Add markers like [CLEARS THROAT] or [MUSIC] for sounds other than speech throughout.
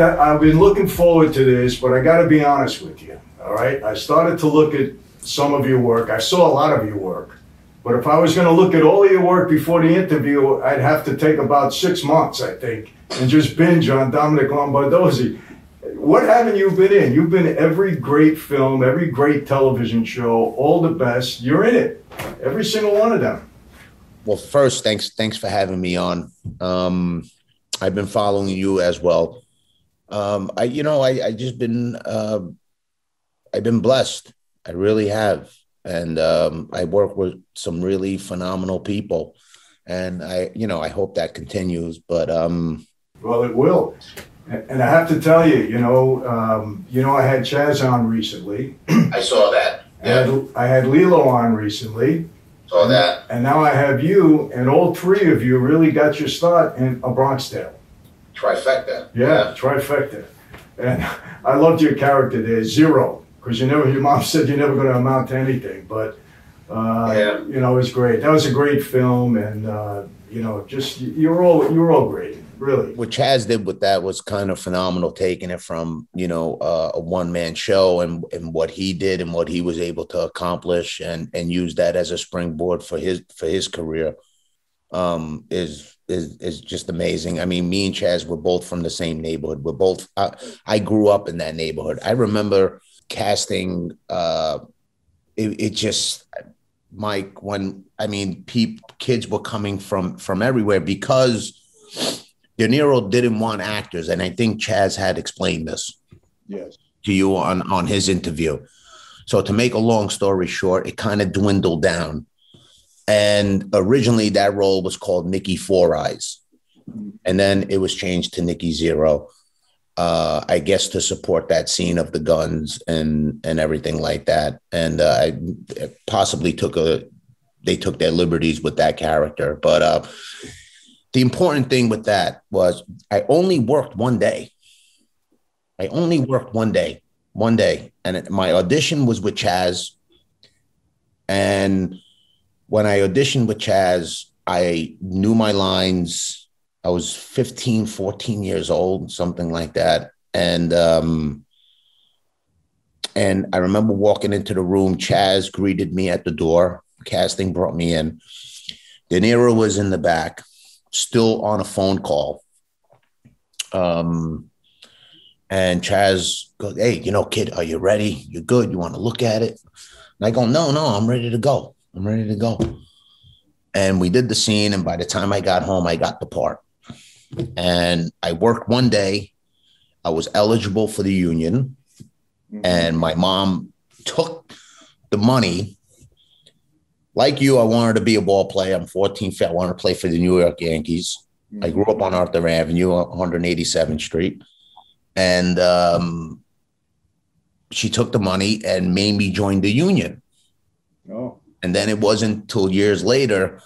Domenick, I, have been looking forward to this, but I got to be honest with you. All right, I started to look at some of your work. I saw a lot of your work, but if I was going to look at all of your work before the interview, I'd have to take about six months, I think, and just binge on Domenick Lombardozzi. What haven't you been in? You've been every great film, every great television show, all the best. You're in it, every single one of them. Well, first, thanks, thanks for having me on. Um, I've been following you as well. Um, I, you know, I, I just been, uh, I've been blessed. I really have, and um, I work with some really phenomenal people, and I, you know, I hope that continues. But um, well, it will. And I have to tell you, you know, um, you know, I had Chazz on recently. [CLEARS THROAT] I saw that. Yeah. I had, I had Lillo on recently. Saw that. And now I have you, and all three of you really got your start in A Bronx Tale. Trifecta. Yeah, yeah. trifecta. And [LAUGHS] I loved your character there, Zero, because you never. Your mom [LAUGHS] said you're never going to amount to anything, but uh, yeah. you know, it was great. That was a great film, and uh, you know, just you're all you're all great really. What Chazz did with that was kind of phenomenal, taking it from you know uh, a one man show and and what he did and what he was able to accomplish and and use that as a springboard for his for his career. Um, is is is just amazing. I mean, me and Chazz were both from the same neighborhood. We're both. I, I grew up in that neighborhood. I remember casting. Uh, it, it just Mike when I mean, people kids were coming from from everywhere because De Niro didn't want actors, and I think Chazz had explained this. Yes. To you on on his interview. So to make a long story short, it kind of dwindled down. And originally that role was called Nicky Four Eyes. And then it was changed to Nicky Zero. Uh, I guess to support that scene of the guns and and everything like that. And uh, I possibly took a they took their liberties with that character. But uh, the important thing with that was I only worked one day. I only worked one day, one day. And it, my audition was with Chazz. And when I auditioned with Chazz, I knew my lines. I was 15, 14 years old, something like that. And, um, and I remember walking into the room. Chazz greeted me at the door. Casting brought me in. De Niro was in the back still on a phone call. Um, and Chazz goes, Hey, you know, kid, are you ready? You're good. You want to look at it? And I go, No, no, I'm ready to go. I'm ready to go. And we did the scene. And by the time I got home, I got the part. And I worked one day. I was eligible for the union. Mm-hmm. And my mom took the money like you, I wanted to be a ball player. I'm 14 I wanted to play for the New York Yankees. Mm-hmm. I grew up on Arthur Avenue, 187th Street. And um, she took the money and made me join the union. Oh. And then it wasn't until years later.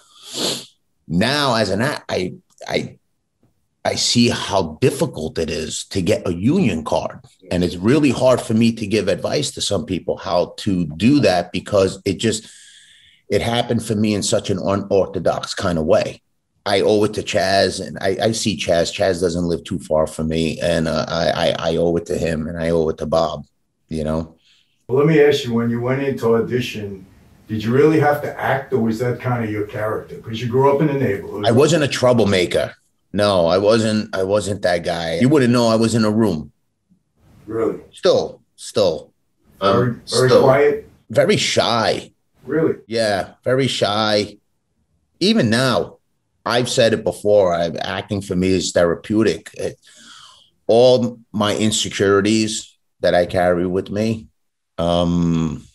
Now, as an act, I, I, I see how difficult it is to get a union card. And it's really hard for me to give advice to some people how to do that because it just – it happened for me in such an unorthodox kind of way. I owe it to Chazz, and I, I see Chazz. Chazz doesn't live too far from me, and uh, I, I, I owe it to him, and I owe it to Bob. You know. Well, let me ask you: When you went into audition, did you really have to act, or was that kind of your character? Because you grew up in the neighborhood. I wasn't a troublemaker. No, I wasn't. I wasn't that guy. You wouldn't know I was in a room. Really? Still, still. Very, um, very still. quiet. Very shy. Really? Yeah, very shy. Even now, I've said it before. I'm acting for me is therapeutic. It, all my insecurities that I carry with me, um,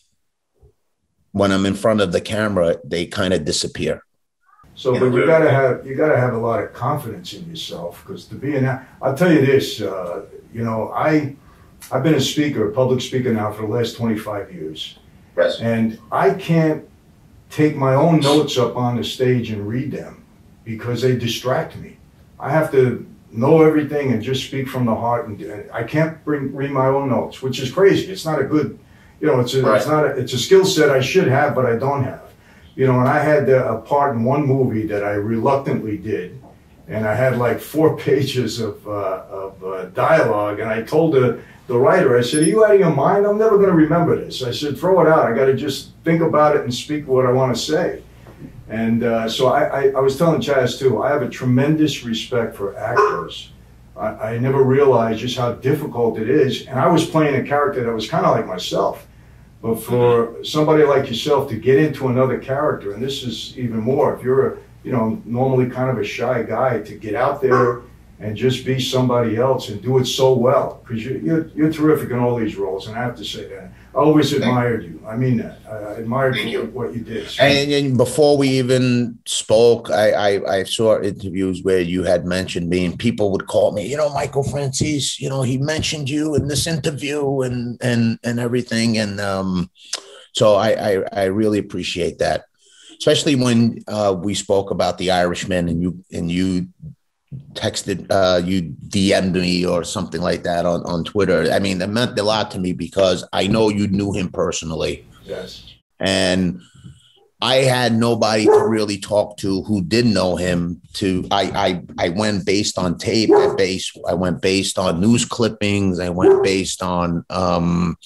when I'm in front of the camera, they kind of disappear. So, but you gotta have you gotta have a lot of confidence in yourself because to be an I'll tell you this, uh, you know, I I've been a speaker, a public speaker now for the last 25 years, Yes. And I can't take my own notes up on the stage and read them because they distract me. I have to know everything and just speak from the heart, and I can't bring read my own notes, which is crazy. It's not a good, you know, it's a, right. it's not a, it's a skill set I should have, but I don't have. You know, and I had a part in one movie that I reluctantly did, and I had like four [LAUGHS] pages of, uh, of uh, dialogue, and I told the, the writer, I said, are you out of your mind? I'm never going to remember this. I said, throw it out. I got to just think about it and speak what I want to say. And uh, so I, I, I, was telling Chazz too, I have a tremendous respect for actors. I, I never realized just how difficult it is. And I was playing a character that was kind of like myself. But for somebody like yourself to get into another character, and this is even more, if you're a, you know, normally kind of a shy guy, to get out there and just be somebody else and do it so well, because you're, you're, you're terrific in all these roles, and I have to say that. I always admired you. I mean that. I admired you. what you did. So. And, and, before we even spoke, I, I, I saw interviews where you had mentioned me, and people would call me, you know, Michael Franzese, you know, he mentioned you in this interview and and and everything, and um, so I, I I really appreciate that, especially when uh, we spoke about the Irishman, and you and you texted uh, you DM'd me or something like that on, on Twitter. I mean, it meant a lot to me because I know you knew him personally. Yes. And I had nobody to really talk to who did know him. To I I I went based on tape. I based I went based on news clippings. I went based on um,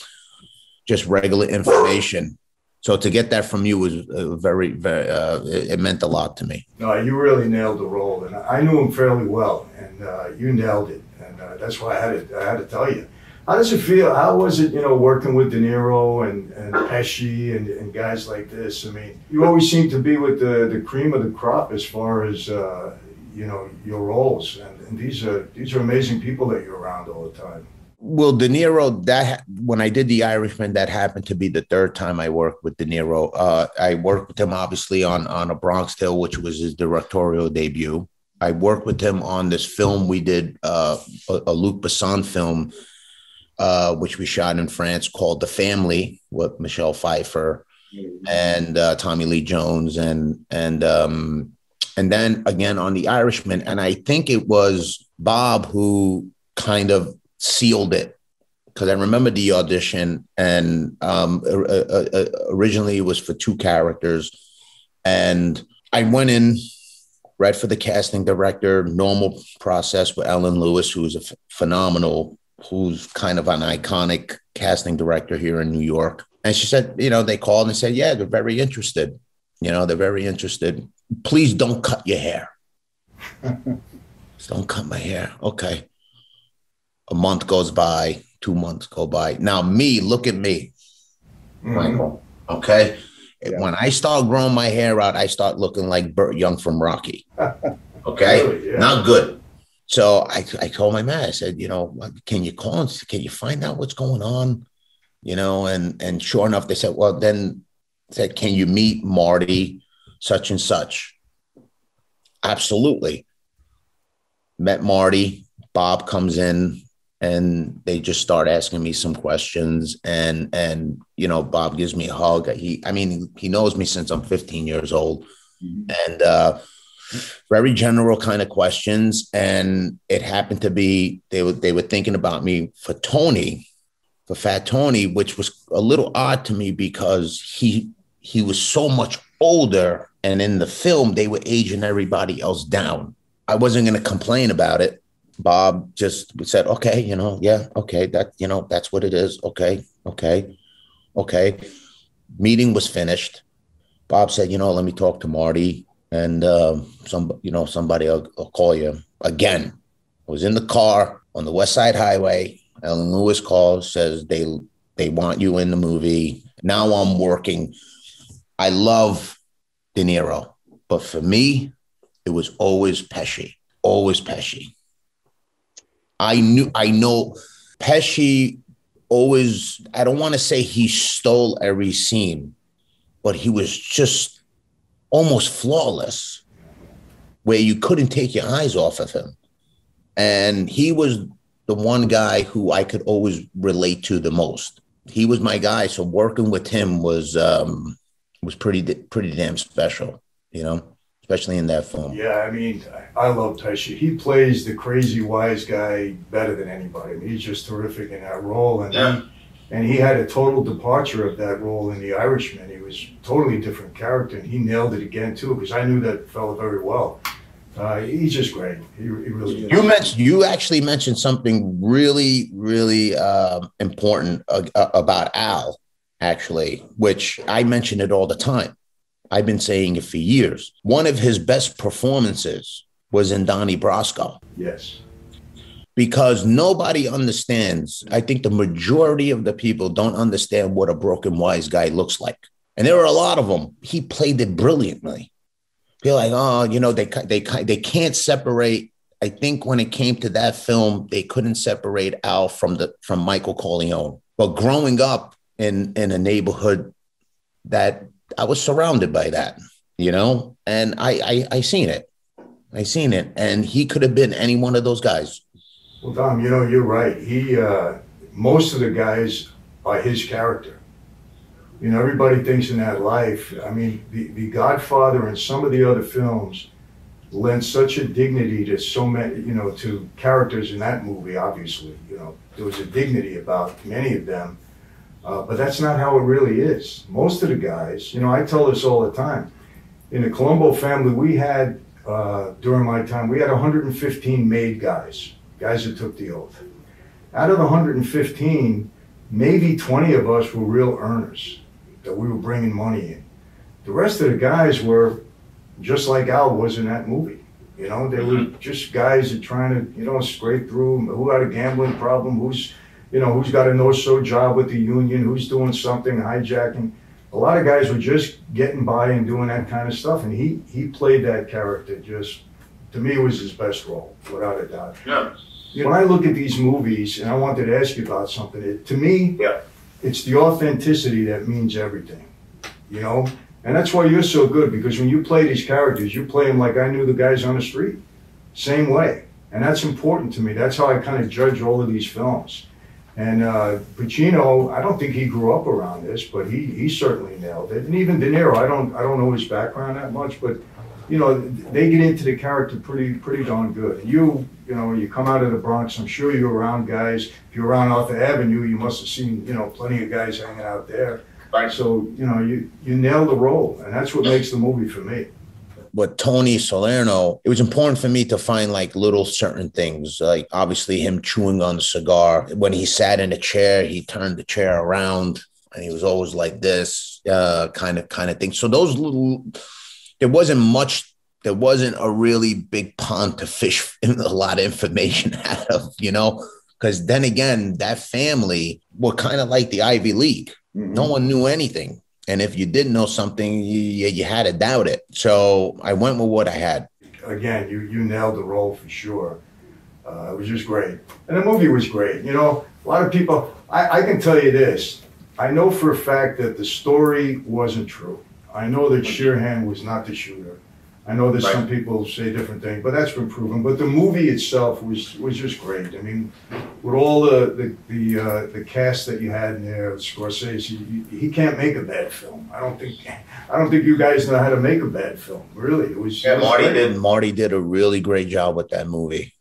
just regular information. So to get that from you was uh, very, very. Uh, it, meant a lot to me. No, you really nailed the role, and I knew him fairly well, and uh, you nailed it, and uh, that's why I had to. I had to tell you. How does it feel? How was it, you know, working with De Niro and, and Pesci and, and guys like this? I mean, you always seem to be with the, the cream of the crop as far as uh, you know your roles, and, and these are these are amazing people that you're around all the time well, De Niro, that when I did The Irishman, that happened to be the third time I worked with De Niro. Uh, I worked with him obviously on on A Bronx Tale, which was his directorial debut. I worked with him on this film we did, uh, a, a, Luc Besson film, uh, which we shot in France called The Family with Michelle Pfeiffer and uh, Tommy Lee Jones, and and um, and then again on The Irishman, and I think it was Bob who kind of sealed it because I remember the audition, and um, uh, uh, uh, originally it was for two characters, and I went in, read for the casting director, normal process with Ellen Lewis, who's a f- phenomenal, who's kind of an iconic casting director here in New York, and she said, you know, they called and said, yeah, they're very interested, you know, they're very interested. Please don't cut your hair. [LAUGHS] don't cut my hair. Okay a month goes by, two months go by. Now, me, look at me, mm-hmm. Michael. Okay. Yeah. When I start growing my hair out, I start looking like Burt Young from Rocky. [LAUGHS] Okay. yeah. Not good. So I, I told my man, I said, you know, can you call and can you find out what's going on? You know, and and sure enough, they said, well, then said, can you meet Marty, such and such? Absolutely. Met Marty. Bob comes in and they just start asking me some questions. And and you know bob gives me a hug. He i mean he knows me since i'm 15 years old. Mm-hmm. and uh very general kind of questions. And it happened to be they were they were thinking about me for tony for fat tony which was a little odd to me because he he was so much older. And in the film they were aging everybody else down. I wasn't going to complain about it Bob just said, okay, you know, yeah, okay, that, you know, that's what it is. Okay, okay, okay. Meeting was finished. Bob said, you know, let me talk to Marty and uh, some, you know, somebody will, will call you again. I was in the car on the West Side Highway. Ellen Lewis calls, says they they want you in the movie. Now I'm working. I love De Niro, but for me, it was always Pesci, always Pesci. I knew I know Pesci always I don't want to say he stole every scene, but he was just almost flawless where you couldn't take your eyes off of him. And he was the one guy who I could always relate to the most. He was my guy, so working with him was um was pretty pretty damn special, you know especially in that film. Yeah, I mean, I love Pesci. He plays the crazy wise guy better than anybody. I mean, he's just terrific in that role, and yeah. he, and he had a total departure of that role in The Irishman. He was totally different character, and he nailed it again too. Because I knew that fella very well Uh, he's just great. He, he really is. You mentioned you actually mentioned something really, really uh, important uh, about Al, actually, which I mention it all the time. I've been saying it for years. One of his best performances was in Donnie Brasco. Yes. Because nobody understands. I think the majority of the people don't understand what a broken wise guy looks like. And there are a lot of them. He played it brilliantly. Feel like, oh, you know, they they they can't separate. I think when it came to that film, they couldn't separate Al from the from Michael Corleone. But growing up in in a neighborhood that I was surrounded by that, you know, and I I, I seen it. I seen it, and he could have been any one of those guys. Well, Dom, you know, you're right. He uh, most of the guys are his character. You know, everybody thinks in that life. I mean, the, the Godfather and some of the other films lend such a dignity to so many, you know, to characters in that movie. Obviously, you know, there was a dignity about many of them uh, but that's not how it really is. Most of the guys, you know, I tell this all the time. In the Colombo family, we had, uh, during my time, we had 115 made guys, guys that took the oath. Out of the 115, maybe 20 of us were real earners, that we were bringing money in. The rest of the guys were just like Al was in that movie. You know, they were mm-hmm. just guys that trying to, you know, scrape through, who had a gambling problem, who's you know, who's got a no-show job with the union, who's doing something, hijacking. A lot of guys were just getting by and doing that kind of stuff, and he he played that character just to me was his best role, without a doubt. Yeah. When I look at these movies, and I wanted to ask you about something, it, to me, yeah. it's the authenticity that means everything. You know, and that's why you're so good because when you play these characters, you play them like I knew the guys on the street, same way, and that's important to me. That's how I kind of judge all of these films. And uh, Pacino, I don't think he grew up around this, but he, he certainly nailed it. And even De Niro, I don't I don't know his background that much, but you know they get into the character pretty pretty darn good. And you you know you come out of the Bronx, I'm sure you're around guys. If you're around Arthur Avenue, you must have seen you know plenty of guys hanging out there. Right. So you know you you nail the role, and that's what makes the movie for me with Tony Salerno, it was important for me to find like little certain things, like obviously him chewing on the cigar. When he sat in a chair, he turned the chair around and he was always like this, uh, kind of kind of thing. So those little, there wasn't much. There wasn't a really big pond to fish [LAUGHS] a lot of information [LAUGHS] out of, you know. Because then again, that family were kind of like the Ivy League. Mm-hmm. No one knew anything. And if you didn't know something, you, you had to doubt it. So I went with what I had. Again, you, you nailed the role for sure. Uh, it was just great. And the movie was great. You know, a lot of people, I, I can tell you this. I know for a fact that the story wasn't true. I know that Sheeran was not the shooter. I know that right. some people say different things, but that's been proven. But the movie itself was was just great. I mean, with all the the the, uh, the cast that you had in there, Scorsese, he, he can't make a bad film. I don't think I don't think you guys know how to make a bad film. Really, it was. Yeah, it was Marty great. did. Marty did a really great job with that movie.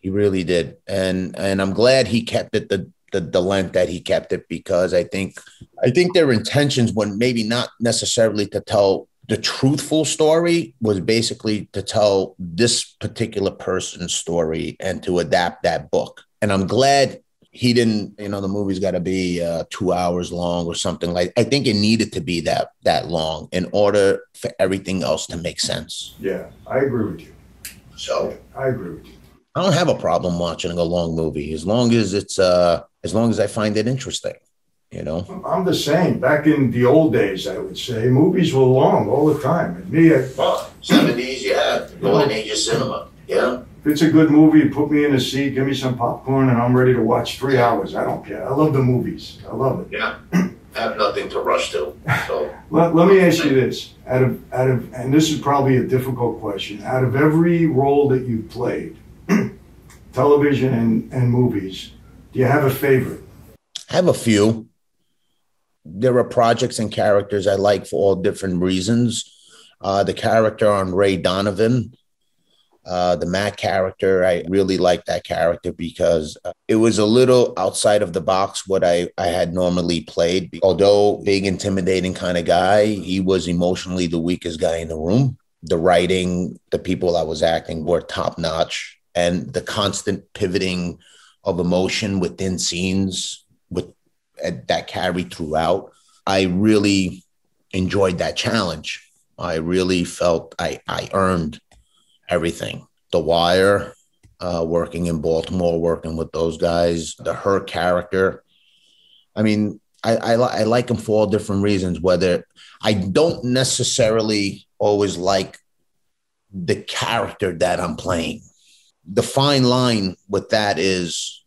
He really did, and and I'm glad he kept it the the, the length that he kept it because I think I think their intentions were maybe not necessarily to tell the truthful story was basically to tell this particular person's story and to adapt that book. And I'm glad he didn't, you know, the movie's got to be uh, two hours long or something like. I think it needed to be that that long in order for everything else to make sense. Yeah, I agree with you. So I agree with you. I don't have a problem watching a long movie as long as it's uh as long as I find it interesting. You know, I'm the same. Back in the old days, I would say movies were long all the time. And me, I, well, seventies, yeah, golden age of cinema, yeah. If it's a good movie, put me in a seat, give me some popcorn, and I'm ready to watch three hours. I don't care. I love the movies. I love it. Yeah, I have nothing to rush to. So [LAUGHS] let, let me ask you this: out of out of, and this is probably a difficult question. Out of every role that you've played, [CLEARS THROAT] television and and movies, do you have a favorite? I have a few there are projects and characters I like for all different reasons. Uh, the character on Ray Donovan, uh, the Matt character, I really liked that character because uh, it was a little outside of the box what I, I had normally played. Although big, intimidating kind of guy, he was emotionally the weakest guy in the room. the writing, the people I was acting were top notch, and the constant pivoting of emotion within scenes with that carried throughout. I really enjoyed that challenge. I really felt I I earned everything. The Wire, uh, working in Baltimore, working with those guys, the Herc character. I mean, I, I, I like him for all different reasons. Whether I don't necessarily always like the character that I'm playing. The fine line with that is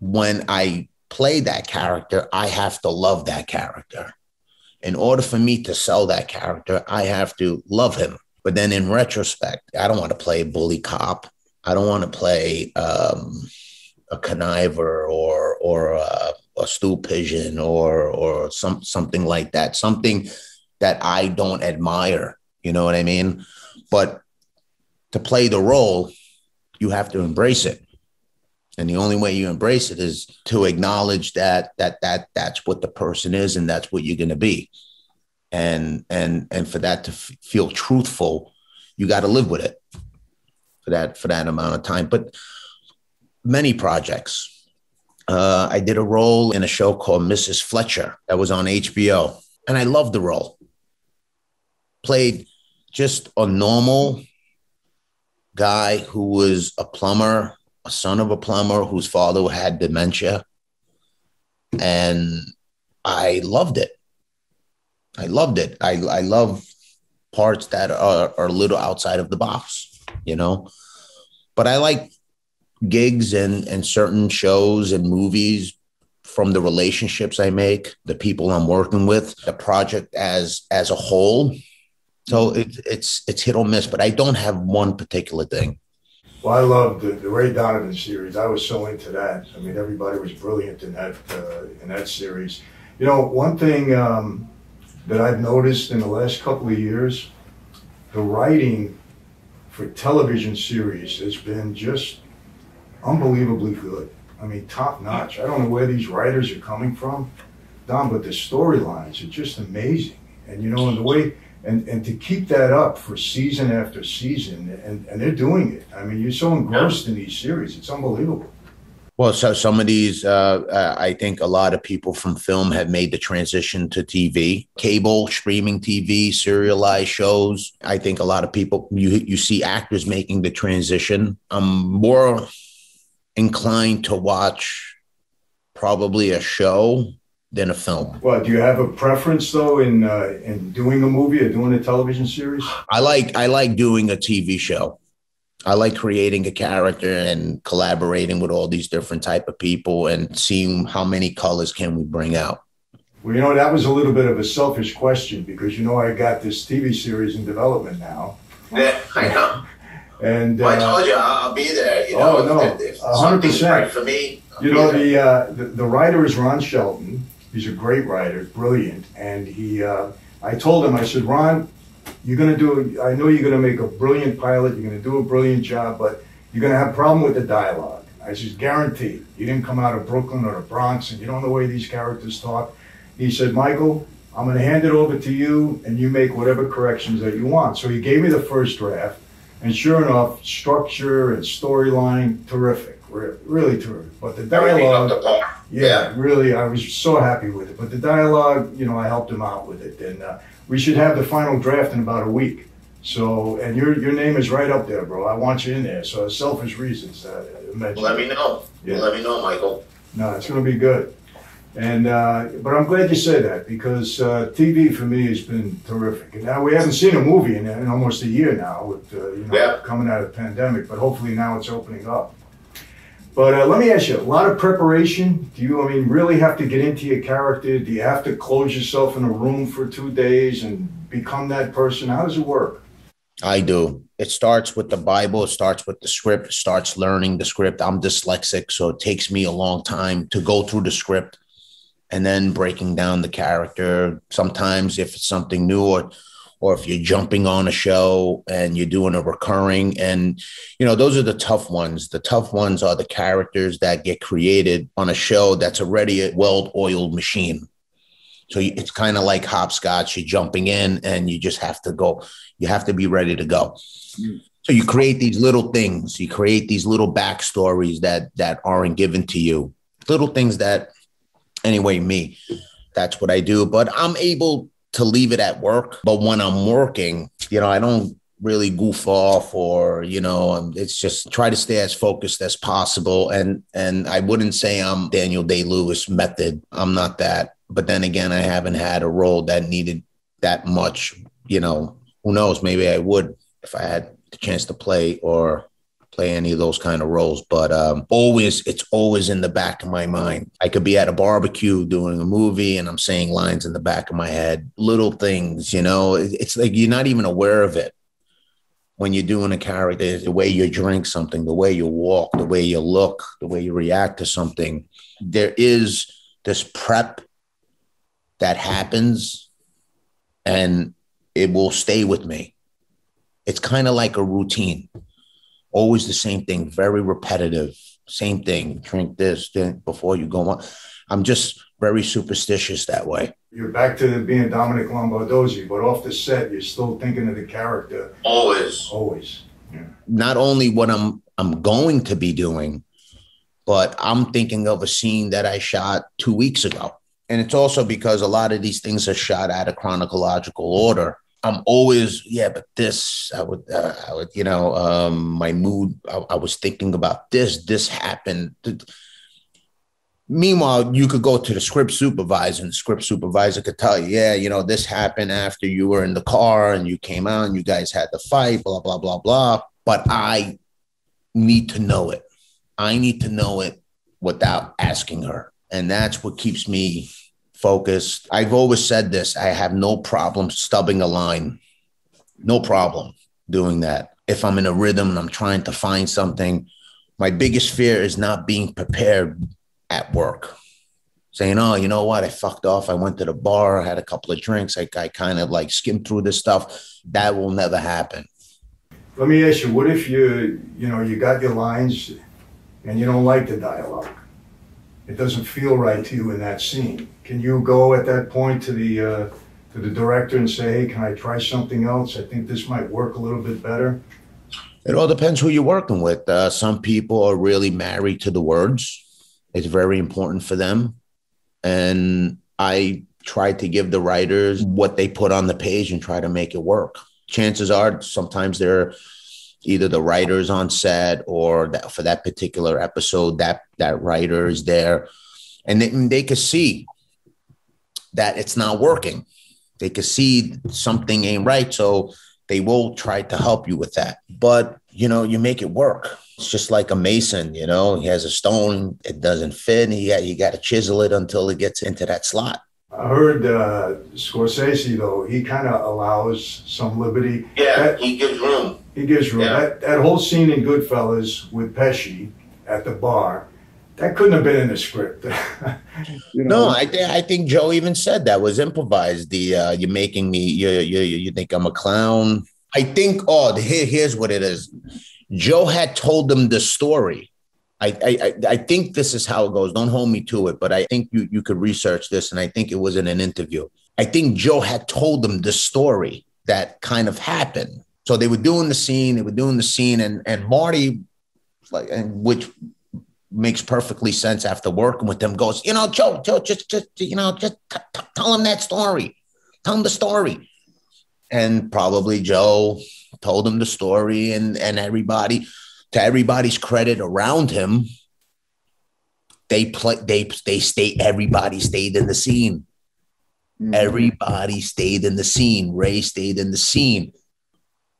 when I play that character, I have to love that character. In order for me to sell that character, I have to love him. But then in retrospect, I don't want to play a bully cop. I don't want to play um, a conniver or or a, a stool pigeon or or some something like that. Something that I don't admire. You know what I mean? But to play the role, you have to embrace it. And the only way you embrace it is to acknowledge that that that that's what the person is and that's what you're going to be. And and and for that to f- feel truthful, you got to live with it for that for that amount of time. But many projects. Uh, I did a role in a show called Mrs. Fletcher that was on HBO, and I loved the role. Played just a normal guy who was a plumber, a son of a plumber whose father had dementia. And I loved it. I loved it. I, I love parts that are, are a little outside of the box, you know. But I like gigs and, and certain shows and movies from the relationships I make, the people I'm working with, the project as as a whole so it, it's it's hit or miss, but I don't have one particular thing. Well, I love the, the Ray Donovan series. I was so into that. I mean, everybody was brilliant in that uh, in that series. You know, one thing um, that I've noticed in the last couple of years, the writing for television series has been just unbelievably good. I mean, top notch. I don't know where these writers are coming from, Don, but the storylines are just amazing. And you know, and the way and and to keep that up for season after season, and and they're doing it. I mean, you're so engrossed in these series; it's unbelievable. Well, so some of these, uh, uh, I think a lot of people from film have made the transition to TV, cable, streaming TV, serialized shows. I think a lot of people, you you see actors making the transition. I'm more inclined to watch probably a show than a film. Well, do you have a preference though in uh, in doing a movie or doing a television series? I like I like doing a TV show. I like creating a character and collaborating with all these different type of people and seeing how many colors can we bring out. Well, you know that was a little bit of a selfish question because you know I got this TV series in development now. Yeah, I know. And well, I uh, told you I'll be there. You know, Oh, no, if, if a hundred something's percent. right for me. I'll You know, the, uh, the the writer is Ron Shelton. He's a great writer, brilliant, and he. Uh, I told him, I said, Ron, you're gonna do. I know you're gonna make a brilliant pilot. You're gonna do a brilliant job, but you're gonna have a problem with the dialogue. I said, guaranteed. You didn't come out of Brooklyn or the Bronx, and you don't know the way these characters talk. He said, Michael, I'm gonna hand it over to you, and you make whatever corrections that you want. So he gave me the first draft, and sure enough, structure and storyline, terrific, re- really terrific. But the dialogue. to. Yeah, really, I was so happy with it. But the dialogue, you know, I helped him out with it, and uh, we should have the final draft in about a week. So, and your your name is right up there, bro. I want you in there. So, selfish reasons. Uh, I mentioned. Let me know. Yeah. Let me know, Michael. No, it's going to be good. And uh, but I'm glad you say that because uh, TV for me has been terrific. And now we haven't seen a movie in, in almost a year now, with uh, you know Yeah. coming out of the pandemic. But hopefully now it's opening up. But uh, let me ask you: a lot of preparation. Do you, I mean, really have to get into your character? Do you have to close yourself in a room for two days and become that person? How does it work? I do. It starts with the Bible. It starts with the script. It starts learning the script. I'm dyslexic, so it takes me a long time to go through the script and then breaking down the character. Sometimes, if it's something new or or if you're jumping on a show and you're doing a recurring, and you know those are the tough ones. The tough ones are the characters that get created on a show that's already a well-oiled machine. So it's kind of like hopscotch. You're jumping in, and you just have to go. You have to be ready to go. So you create these little things. You create these little backstories that that aren't given to you. Little things that, anyway, me. That's what I do. But I'm able to leave it at work. But when I'm working, you know, I don't really goof off or you know um, it's just try to stay as focused as possible. And and i wouldn't say i'm daniel day lewis method. I'm not that. But then again i haven't had a role that needed that much you know who knows? Maybe i would if i had the chance to play or play any of those kind of roles but um always it's always in the back of my mind. I could be at a barbecue doing a movie and i'm saying lines in the back of my head little things you know? It's like you're not even aware of it when you're doing a character, the way you drink something, the way you walk, the way you look, the way you react to something, there is this prep that happens and it will stay with me. It's kind of like a routine, always the same thing, very repetitive, same thing. Drink this drink before you go on. I'm just very superstitious that way. You're back to being Domenick Lombardozzi, but off the set, you're still thinking of the character Always. always. not only what I'm I'm going to be doing, but I'm thinking of a scene that I shot two weeks ago. And it's also because a lot of these things are shot out of chronological order. I'm always, yeah, but this, I would, uh, I would, you know, um, my mood, I, I was thinking about this, this happened. Meanwhile, you could go to the script supervisor, and the script supervisor could tell you, yeah, you know, this happened after you were in the car and you came out and you guys had the fight, blah, blah, blah, blah. But I need to know it. I need to know it without asking her. And that's what keeps me focused. I've always said this I have no problem stubbing a line, no problem doing that. If I'm in a rhythm and I'm trying to find something, my biggest fear is not being prepared at work. Saying, oh, you know what? I fucked off. I went to the bar, I had a couple of drinks. I, I kind of like skimmed through this stuff. That will never happen. Let me ask you, what if you, you know, you got your lines and you don't like the dialogue? It doesn't feel right to you in that scene. Can you go at that point to the, uh, to the director and say, hey, can I try something else? I think this might work a little bit better. It all depends who you're working with. Uh, some people are really married to the words. It's very important for them. And I try to give the writers what they put on the page and try to make it work. Chances are sometimes they're either the writers on set or that for that particular episode, that that writer is there. And they, they could see that it's not working. They could see something ain't right. So they will try to help you with that. But you know, you make it work. It's just like a mason, you know, he has a stone, it doesn't fit, and you got you got to chisel it until it gets into that slot. I heard uh, Scorsese, though, he kind of allows some liberty. Yeah, That- he gives room. He gives room. Yeah. That, that whole scene in Goodfellas with Pesci at the bar, that couldn't have been in the script. [LAUGHS] You No, I think I think Joe even said that was improvised. The uh, you're making me you you you think I'm a clown. I think oh here, here's what it is. Joe had told them the story. I, I I- I think this is how it goes. Don't hold me to it, but I think you you could research this, and I think it was in an interview. I think Joe had told them the story that kind of happened. So they were doing the scene, they were doing the scene, and and Marty, like, and which makes perfectly sense after working with them. Goes, you know, Joe, Joe, just just you know, just t- t- tell him that story, tell him the story, and probably Joe told him the story, and and everybody, to everybody's credit around him, they play, they they stay, everybody stayed in the scene. mhm. Everybody stayed in the scene. Ray stayed in the scene.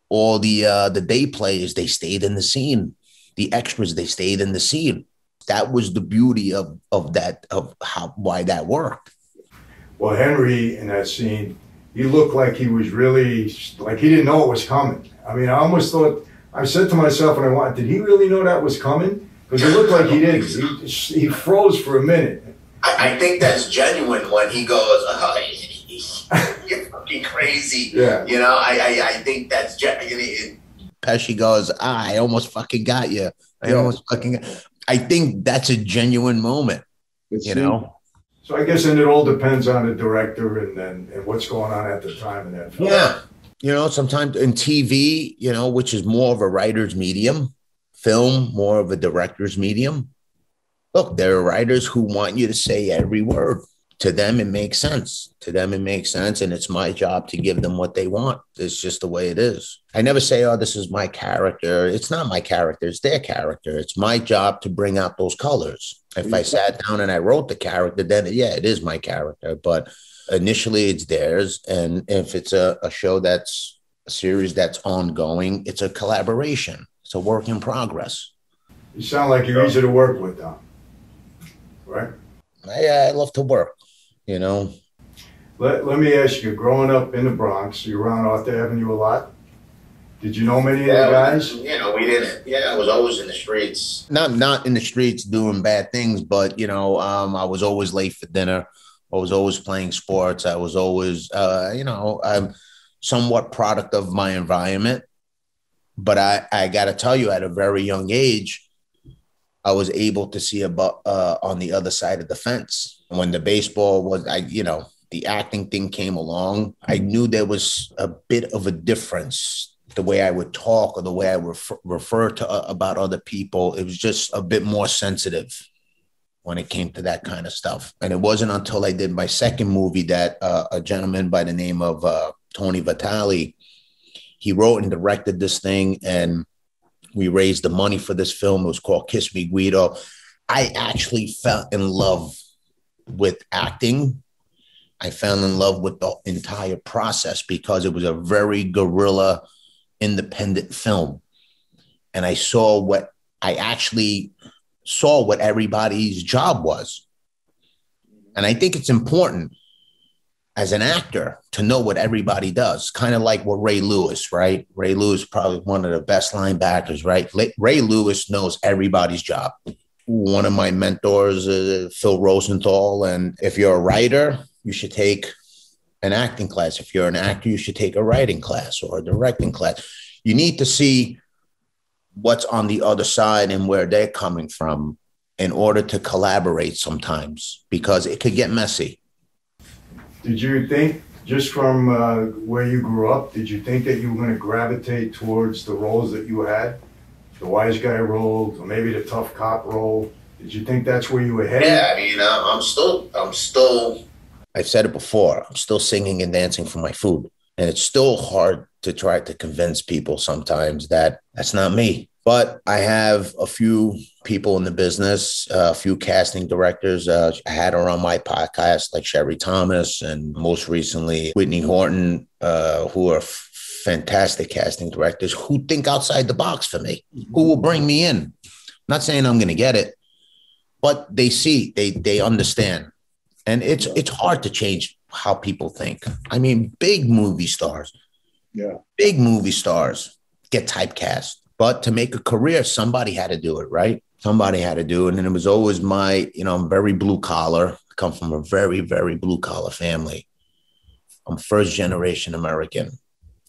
All the uh, the day players they stayed in the scene. The extras they stayed in the scene. That was the beauty of of that of how why that worked. well, Henry in that scene, he looked like he was really, like he didn't know it was coming. I mean, I almost thought, I said to myself when I watched, did he really know that was coming? Because it looked like he didn't. He, he froze for a minute. I, I think that's genuine when he goes, oh, [LAUGHS] you're fucking crazy. Yeah. You know, I, I, I think that's genuine. Pesci goes, ah, I almost fucking got you. I Yeah. almost fucking. I think that's a genuine moment. The You know, So I guess and it all depends on the director and then and what's going on at the time in that film. Yeah. You know, sometimes in TV, you know, which is more of a writer's medium, film, more of a director's medium. Look, there are writers who want you to say every word. To them, it makes sense. To them, it makes sense. And it's my job to give them what they want. It's just the way it is. I never say, oh, this is my character. It's not my character, it's their character. It's my job to bring out those colors. If I mm-hmm. sat down and I wrote the character, then yeah, it is my character. But initially it's theirs. And if it's a, a show that's a series that's ongoing, it's a collaboration. It's a work in progress. You sound like you're easy to work with, Don. Right? I, I love to work, you know. Let, let me ask you, growing up in the Bronx, you around Arthur Avenue a lot? Did you know many of the guys? You know, we didn't. Yeah, I was always in the streets. Not not in the streets doing bad things, but you know, um, I was always late for dinner. I was always playing sports. I was always, uh, you know, I'm somewhat product of my environment. But I, I got to tell you, at a very young age, I was able to see about uh, on the other side of the fence when the baseball was, I, you know, the acting thing came along. I knew there was a bit of a difference the way I would talk or the way I refer, refer to uh, about other people. It was just a bit more sensitive when it came to that kind of stuff. And it wasn't until I did my second movie that uh, a gentleman by the name of uh, Tony Vitale, he wrote and directed this thing, and we raised the money for this film. It was called Kiss Me Guido. I actually fell in love with acting. I fell in love with the entire process because it was a very guerrilla independent film. And I saw what I actually saw what everybody's job was. And I think it's important as an actor to know what everybody does, kind of like what Ray Lewis, right? Ray Lewis, probably one of the best linebackers, right? Ray Lewis knows everybody's job. One of my mentors, uh, Phil Rosenthal. And if you're a writer, you should take an acting class. If you're an actor, you should take a writing class or a directing class. You need to see what's on the other side and where they're coming from in order to collaborate sometimes because it could get messy. Did you think, just from uh, where you grew up, did you think that you were going to gravitate towards the roles that you had? The wise guy role, or maybe the tough cop role? Did you think that's where you were headed? Yeah, I mean, I'm still, I'm still. I've said it before. I'm still singing and dancing for my food, and it's still hard to try to convince people sometimes that that's not me. But I have a few people in the business, uh, a few casting directors uh, I had her on my podcast, like Sherry Thomas, and most recently Whitney Horton, uh, who are fantastic casting directors who think outside the box for me, who mm-hmm. will bring me in. I'm not saying I'm going to get it, but they see, they they understand, and it's it's hard to change how people think. I mean, big movie stars, Yeah. big movie stars get typecast. But to make a career, somebody had to do it, right? Somebody had to do it. And it was always my, you know, I'm very blue collar, I come from a very, very blue collar family. I'm first generation American.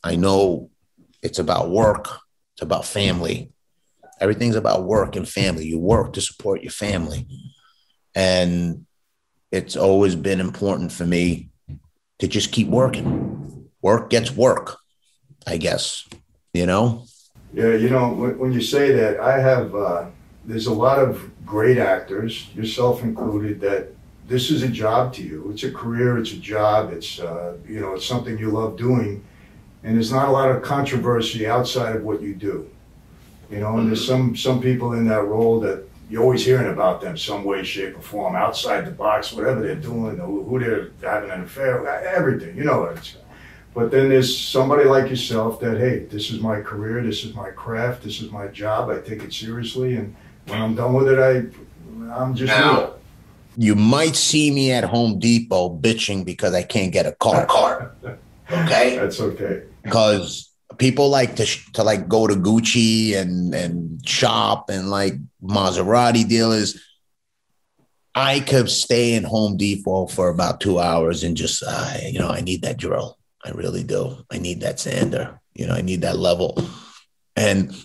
I know it's about work, it's about family. Everything's about work and family. You work to support your family. And it's always been important for me to just keep working. Work gets work, I guess, you know? Yeah, you know, when, you say that, I have, uh, there's a lot of great actors, yourself included, that this is a job to you. It's a career, it's a job, it's, uh, you know, it's something you love doing. And there's not a lot of controversy outside of what you do. You know, and there's mm-hmm. some, some people in that role that you're always hearing about them some way, shape, or form, outside the box, whatever they're doing, who they're having an affair with, everything, you know what it's. But then there's somebody like yourself that, hey, this is my career, this is my craft, this is my job, I take it seriously, and when I'm done with it, I, I'm just Now-. You might see me at Home Depot bitching because I can't get a a car. car. [LAUGHS] Okay. That's okay. Because people like to sh- to like go to Gucci and and shop and like Maserati dealers. I could stay in Home Depot for about two hours and just uh, you know I need that drill. I really do. I need that sander. You know I need that level, and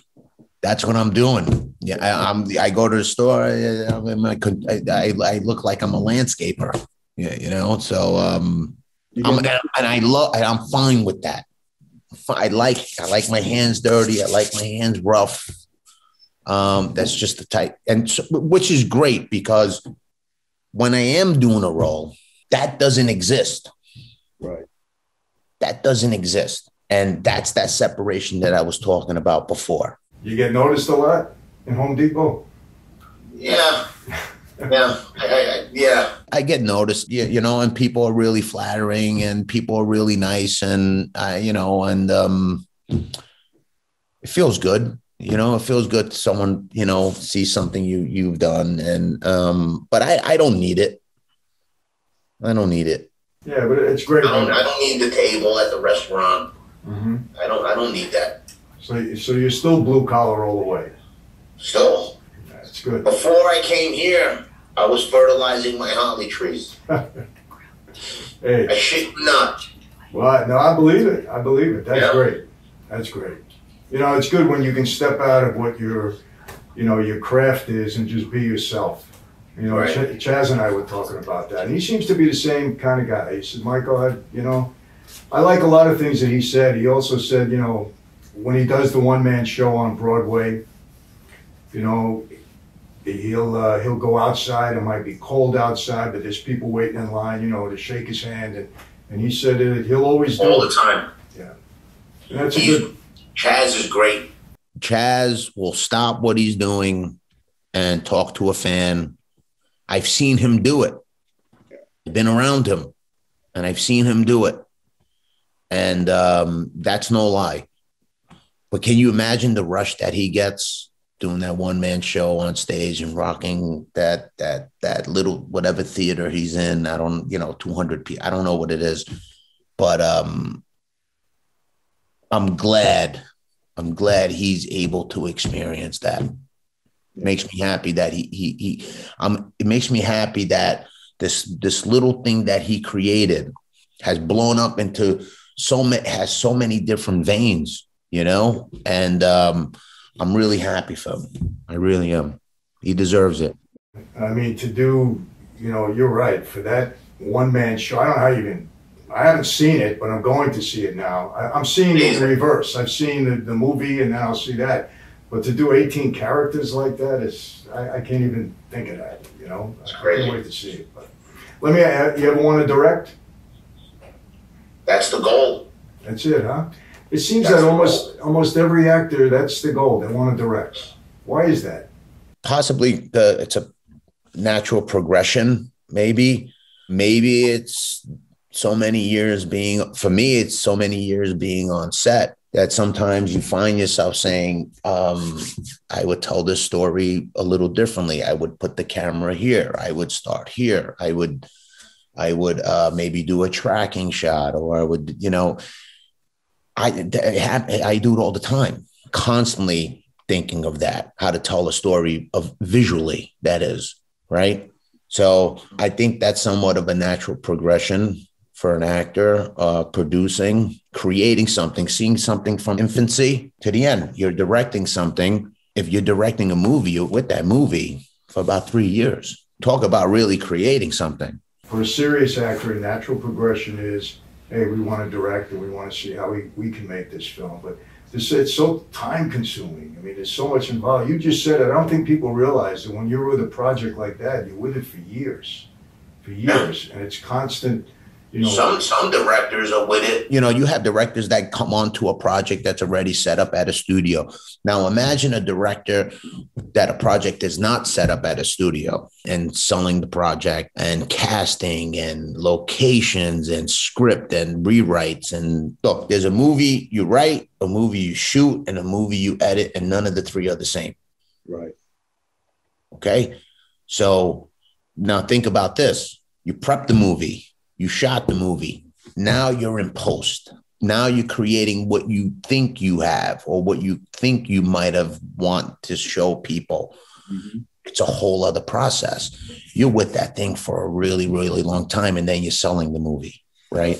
that's what I'm doing. Yeah, I, I'm. I go to the store. I, I'm in my, I, I I look like I'm a landscaper. Yeah, you know. So um, I'm, and I love. I'm fine with that. I like. I like my hands dirty. I like my hands rough. Um, that's just the type, and so, which is great because when I am doing a role, that doesn't exist. right. That doesn't exist, and that's that separation that I was talking about before. You get noticed a lot in Home Depot? Yeah. Yeah. I, I, I, yeah. I get noticed, you, you know, and people are really flattering and people are really nice and I, you know, and um it feels good. You know, it feels good someone, you know, see something you you've done. And um, but I, I don't need it. I don't need it. Yeah, but it's great. I don't, I don't need the table at the restaurant. hmm I don't. I don't need that. So, so you're still blue collar all the way. So That's good. before I came here, I was fertilizing my holly trees. [LAUGHS] Hey, I shit not. well, no, I believe it. I believe it. That's Yeah. great. That's great. You know, it's good when you can step out of what your, you know, your craft is and just be yourself. You know, Right. Ch- Chazz and I were talking about that, and he seems to be the same kind of guy. He said, "Michael, I, you know, I like a lot of things that he said. He also said, you know, when he does the one man show on Broadway, you know, he'll uh, he'll go outside. It might be cold outside, but there's people waiting in line, you know, to shake his hand, and and he said that he'll always do it. all it. the time. And that's a good. Chazz is great. Chazz will stop what he's doing and talk to a fan. I've seen him do it. I've been around him and I've seen him do it. And um, that's no lie. But can you imagine the rush that he gets doing that one man show on stage and rocking that that that little whatever theater he's in? I don't, you know, 200 people. I don't know what it is. But um I'm glad I'm glad he's able to experience that. Makes me happy that he he he um it makes me happy that this this little thing that he created has blown up into so many has so many different veins, you know? And um I'm really happy for him. I really am. He deserves it. I mean, to do, you know, you're right for that one man show. I don't know how you can. I haven't seen it, but I'm going to see it now. I, I'm seeing it in reverse. I've seen the, the movie, and then I'll see that. But to do 18 characters like that is, I, I can't even think of that. You know, It's I crazy. can't wait to see it. But let me. Uh, you ever want to direct? That's the goal. That's it, huh? It seems That's that almost almost every actor that's the goal. They want to direct. Why is that? possibly the it's a natural progression maybe maybe it's so many years being for me it's so many years being on set that sometimes you find yourself saying um, i would tell this story a little differently i would put the camera here i would start here i would i would uh, maybe do a tracking shot or i would you know i I do it all the time constantly thinking of that, how to tell a story of visually, that is, right? So I think that's somewhat of a natural progression for an actor, uh, producing, creating something, seeing something from infancy to the end. You're directing something. If you're directing a movie, you're with that movie for about three years. Talk about really creating something. For a serious actor, a natural progression is, hey, we want to direct and we want to see how we, we can make this film. But this it's so time consuming. I mean, there's so much involved. You just said it. I don't think people realize that when you're with a project like that, you're with it for years, for years, and it's constant. You know, Some some directors are with it. you know, you have directors that come onto a project that's already set up at a studio. Now, imagine a director that a project is not set up at a studio and selling the project and casting and locations and script and rewrites. And look, there's a movie you write, a movie you shoot, and a movie you edit, and none of the three are the same. Right. Okay. So now think about this you prep the movie, you shot the movie. Now you're in post. Now you're creating what you think you have or what you think you might have want to show people. Mhm. It's a whole other process. You're with that thing for a really, really long time, and then you're selling the movie, right?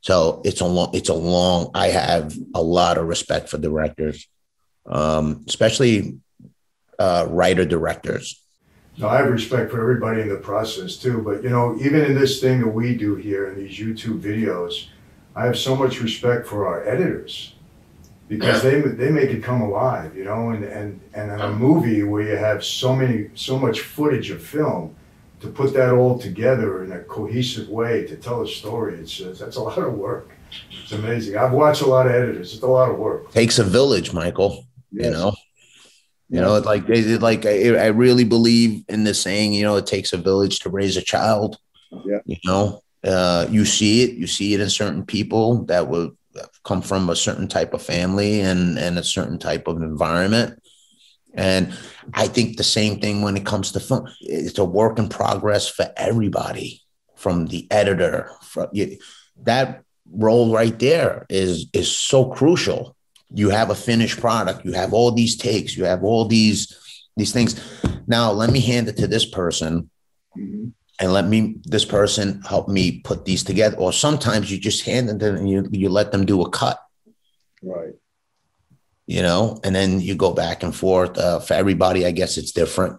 So it's a long, it's a long. I have a lot of respect for directors, um, especially uh, writer directors. No, I have respect for everybody in the process too. But you know, even in this thing that we do here in these YouTube videos, I have so much respect for our editors because they they make it come alive. You know, and and and in a movie where you have so many so much footage of film. To put that all together in a cohesive way to tell a story, it's uh, that's a lot of work. It's amazing. I've watched a lot of editors. It's a lot of work. Takes a village, Michael. You know, you know, like they did. Like I, I really believe in this saying. You know, it takes a village to raise a child. Yeah. You know, uh, you see it. You see it in certain people that will come from a certain type of family and and a certain type of environment. And I think the same thing when it comes to film. It's a work in progress for everybody, from the editor. From you, that role right there is is so crucial. You have a finished product. You have all these takes. You have all these these things. Now let me hand it to this person Mhm. and let me this person help me put these together. Or sometimes you just hand it to them and you you let them do a cut Right. you know, and then you go back and forth. Uh, for everybody, I guess it's different.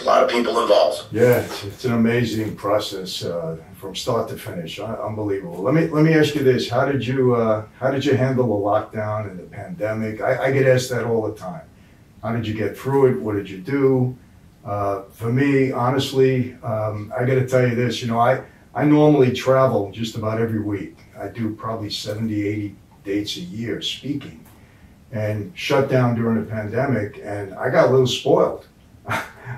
A lot of people involved. Yeah, it's, it's an amazing process uh, from start to finish. Un- Unbelievable. Let me let me ask you this: How did you uh, how did you handle the lockdown and the pandemic? I, I get asked that all the time. How did you get through it? What did you do? Uh, for me, honestly, um, I got to tell you this. You know, I I normally travel just about every week. I do probably 70, 80 dates a year speaking, and shut down during the pandemic, and I got a little spoiled.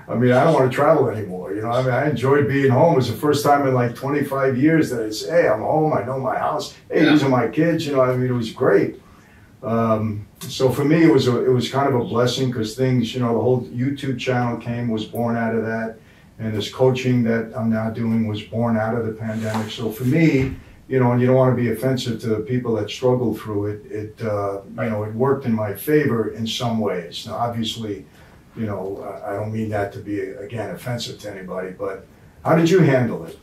I mean, I don't want to travel anymore. You know, I mean, I enjoyed being home. It was the first time in like 25 years that I say, hey, I'm home. I know my house. Hey, these are my kids. You know, I mean, it was great. Um, so for me, it was a, it was kind of a blessing because things, you know, the whole YouTube channel came was born out of that, and this coaching that I'm now doing was born out of the pandemic. So for me, you know, and you don't want to be offensive to the people that struggle through it. It, uh, you know, it worked in my favor in some ways. Now, obviously, you know, I don't mean that to be again offensive to anybody, but how did you handle it?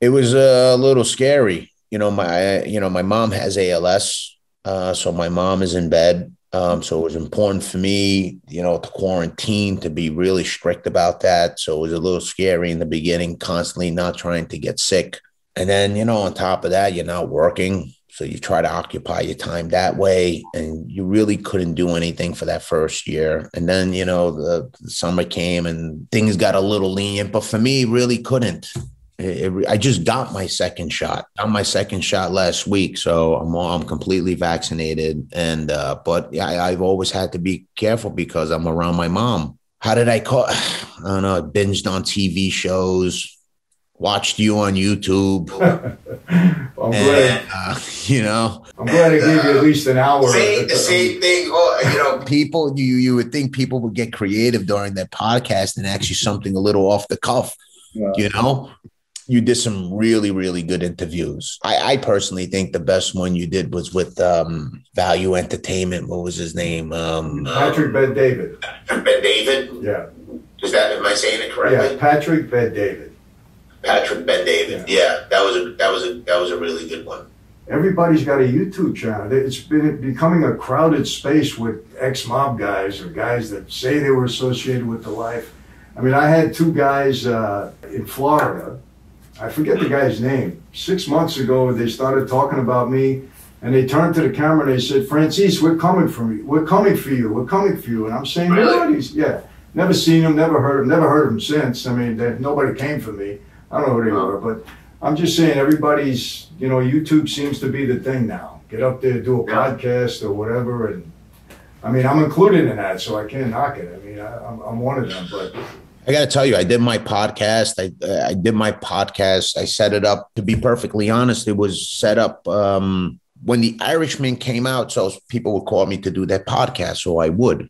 It was a little scary. You know, my you know my mom has ALS, uh, so my mom is in bed. Um, so it was important for me, you know, to quarantine to be really strict about that. So it was a little scary in the beginning, constantly not trying to get sick. And then, you know, on top of that, you're not working. So you try to occupy your time that way. And you really couldn't do anything for that first year. And then, you know, the, the summer came and things got a little lenient, but for me, really couldn't. It- it- I just got my second shot. Got my second shot last week, so I'm I'm completely vaccinated. And uh, but yeah, I, I've always had to be careful because I'm around my mom. How did I call? [SIGHS] I don't know. I binged on TV shows, watched you on YouTube, [LAUGHS] I'm glad. and uh, [LAUGHS] you know, I'm glad I gave you at least an hour. Same, the same thing. Oh, you know, [LAUGHS] people you you would think people would get creative during that podcast and actually something a little off the cuff. Yeah. you know you did some really really good interviews I, I personally think the best one you did was with um value entertainment what was his name um Patrick Bet-David. Ben David. Yeah. Is that am I saying it correctly Yeah. correctly? Patrick Bet-David. Patrick Ben David. Yeah. that was a that was a that was a really good one. Everybody's got a YouTube channel. It's been becoming a crowded space with ex mob guys or guys that say they were associated with the life. I mean, I had two guys uh, in Florida. I forget the guy's name. Six months ago, they started talking about me, and they turned to the camera and they said, "Franzese, we're coming for you. We're coming for you. We're coming for you." And I'm saying, Really? "Nobody's yeah." Never seen them. Never heard them. Never heard them since. I mean, they, nobody came for me. I don't know who they were, but I'm just saying everybody's, you know, YouTube seems to be the thing now. Get up there, do a Yeah. podcast or whatever, and I mean, I'm included in that, so I can't knock it. I mean, I, I'm, I'm one of them, but I got to tell you, I did my podcast. I uh, I did my podcast. I set it up. To be perfectly honest, it was set up um, when the Irishman came out. So people would call me to do that podcast, so I would.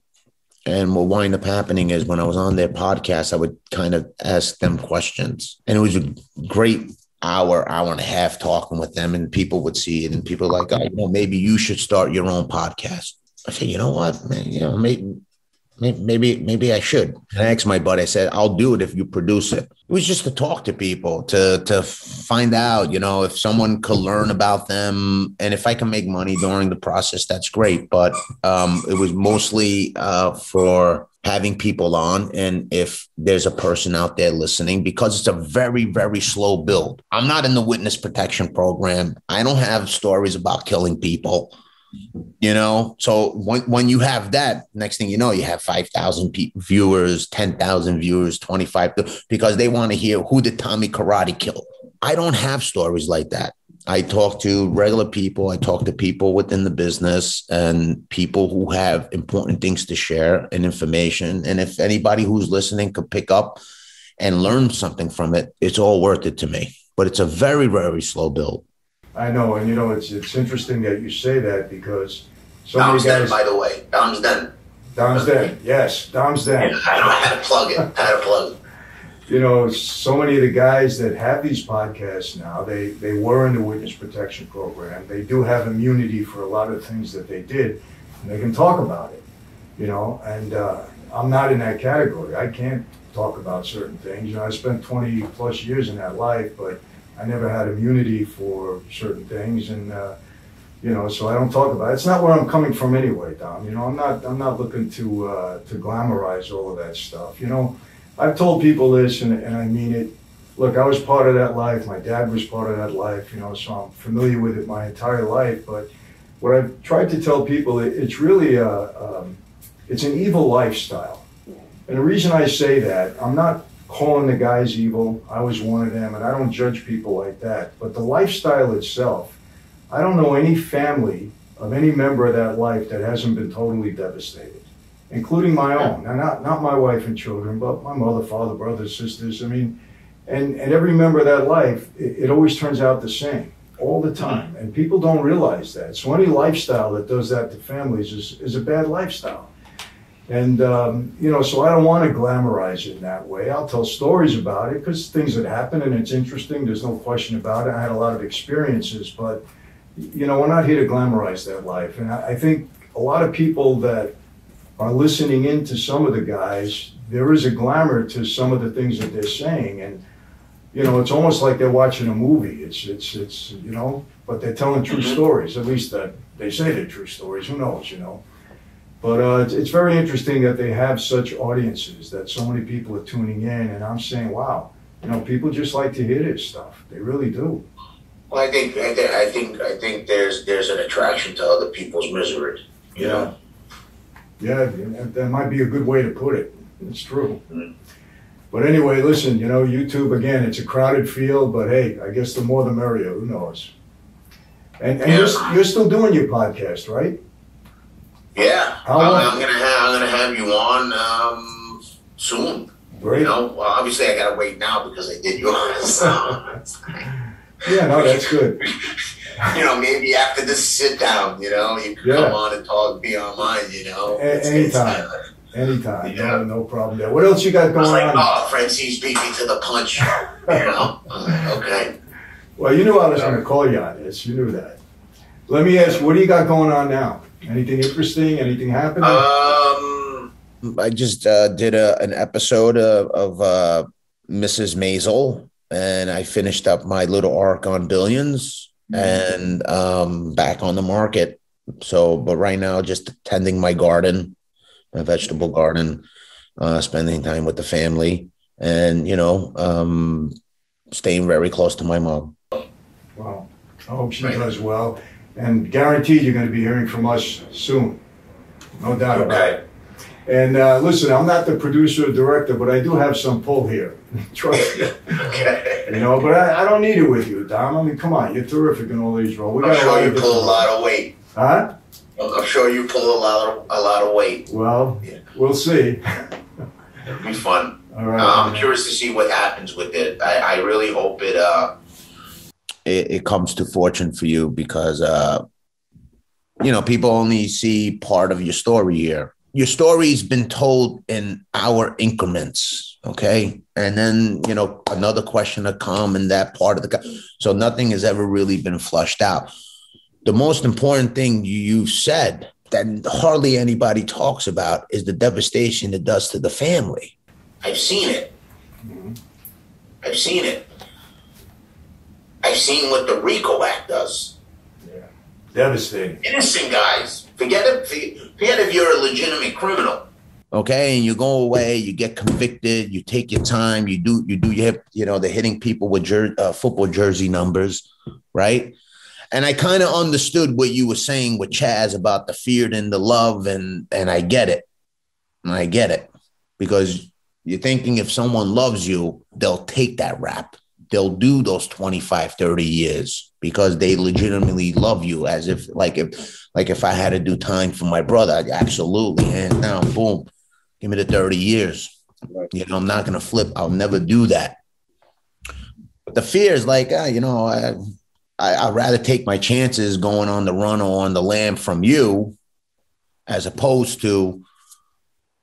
And what wind up happening is when I was on their podcast, I would kind of ask them questions, and it was a great hour, hour and a half talking with them, and people would see it, and people like, oh, you know, maybe you should start your own podcast. I said, you know what, man, you know, maybe May- maybe maybe I should. And I asked my buddy, I said, I'll do it if you produce it. It was just to talk to people, to to find out, you know, if someone could learn about them and if I can make money during the process, that's great. But um, it was mostly uh, for having people on and if there's a person out there listening because it's a very very slow build i'm not in the witness protection program i don't have stories about killing people you know so when, when you have that next thing you know you have 5000 pe- viewers 10000 viewers 25 because they want to hear who did tommy karate kill i don't have stories like that I talk to regular people. I talk to people within the business and people who have important things to share and information. And if anybody who's listening could pick up and learn something from it, it's all worth it to me. But it's a very, very slow build. I know, and you know, it's it's interesting that you say that because so Dom's many dead, by the way. Dom's dead. Dom's dead. Yes, Dom's dead. I don't know how to plug it. How to plug it. you know, so many of the guys that have these podcasts now, they, they were in the witness protection program. They do have immunity for a lot of things that they did, and they can talk about it, you know. And uh, I'm not in that category. I can't talk about certain things. You know, I spent 20 plus years in that life, but I never had immunity for certain things, and uh, you know, so I don't talk about it. It's not where I'm coming from anyway, Dom. You know, I'm not I'm not looking to uh, to glamorize all of that stuff. You know. I've told people this, and, and I mean it. Look, I was part of that life. My dad was part of that life, you know, so I'm familiar with it my entire life. But what I've tried to tell people, it, it's really a, um, it's an evil lifestyle. And the reason I say that, I'm not calling the guys evil. I was one of them, and I don't judge people like that. But the lifestyle itself, I don't know any family of any member of that life that hasn't been totally devastated including my own. Now, not, not my wife and children, but my mother, father, brothers, sisters. I mean, and, and every member of that life, it, it always turns out the same all the time. Mm-hmm. And people don't realize that. So any lifestyle that does that to families is, is a bad lifestyle. And, um, you know, so I don't want to glamorize it in that way. I'll tell stories about it because things that happen and it's interesting. There's no question about it. I had a lot of experiences, but, you know, we're not here to glamorize that life. And I, I think a lot of people that are listening in to some of the guys, there is a glamour to some of the things that they're saying, and you know, it's almost like they're watching a movie. It's it's it's you know, but they're telling true Mhm. stories. At least that they say they're true stories. Who knows, you know? But uh, it's, it's very interesting that they have such audiences that so many people are tuning in, and I'm saying, wow, you know, people just like to hear this stuff. They really do. Well, I think I think I think I think there's there's an attraction to other people's misery. You know. Yeah, that might be a good way to put it. It's true. Mhm. But anyway, listen, you know, YouTube again, it's a crowded field, but hey, I guess the more the merrier. Who knows? And, and you're, you're still doing your podcast, right? Yeah. I'm, I'm gonna have I'm gonna have you on um, soon. Great. You know, well, obviously I gotta wait now because I did yours. So, [LAUGHS] Yeah, no, that's good. [LAUGHS] you know, maybe after this sit down, you know, you can Yeah. come on and talk, be on mine. You know, A- anytime. uh, Anytime. Yeah. No, no problem there. What else you got going like, on? oh, Franzese beat me to the punch. You know, like, [LAUGHS] okay. Well, you knew I was going to call you on this. You knew that. Let me ask, what do you got going on now? Anything interesting? Anything happening? Um, I just uh, did a, an episode of, of uh, Mrs. Maisel, and I finished up my little arc on billions and um, back on the market. So, but right now, just tending my garden, my vegetable garden, uh, spending time with the family, and you know, um, staying very close to my mom. Well, I hope she Right. does well. And guaranteed you're going to be hearing from us soon. No doubt about it. okay. And uh, listen, I'm not the producer or director, but I do have some pull here. [LAUGHS] Trust me. Okay. You know, but I, I don't need it with you, Dom. I mean, come on, you're terrific in all these roles. We I'm got a lot sure you pull a lot of weight. Huh? I'm sure you pull a lot of a lot of weight. Well, Yeah. we'll see. It'll be fun. All right. Uh, I'm curious to see what happens with it. I, I really hope it. Uh, it, it comes to fortune for you because uh you know people only see part of your story here your story's been told in our increments okay and then you know another question to come in that part of the so nothing has ever really been flushed out the most important thing you, you've said that hardly anybody talks about is the devastation it does to the family I've seen it. Mhm. I've seen it. I've seen what the RICO Act does. Yeah. Devastating. Innocent guys. Forget it. Forget if you're a legitimate criminal. okay and you go away you get convicted you take your time you do you do you have you know they're hitting people with jer- uh, football jersey numbers right and i kind of understood what you were saying with chazz about the fear and the love and and i get it and i get it because you're thinking if someone loves you they'll take that rap they'll do those 25 30 years because they legitimately love you as if like if like if i had to do time for my brother I'd absolutely hands down boom give me the 30 years Right. you know i'm not going to flip i'll never do that but the fear is like uh, you know I, I i'd rather take my chances going on the run or on the lam from you as opposed to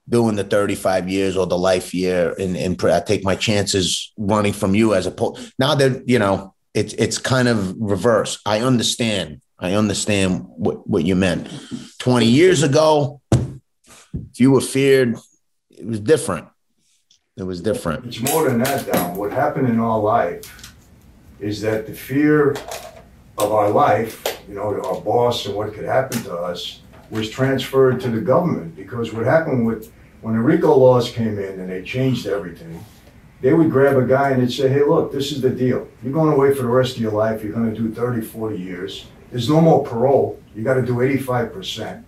doing the 35 years or the life year and, and I take my chances running from you as a opposed now that you know it's it's kind of reverse. I understand. I understand what, what you meant. 20 years ago, if you were feared, it was different. It was different. It's more than that, Dom. What happened in our life is that the fear of our life, you know, our boss and what could happen to us, was transferred to the government. Because what happened with when the RICO laws came in and they changed everything, they would grab a guy and they'd say, hey, look, this is the deal. You're going away for the rest of your life. You're going to do 30, 40 years. There's no more parole. You got to do 85%.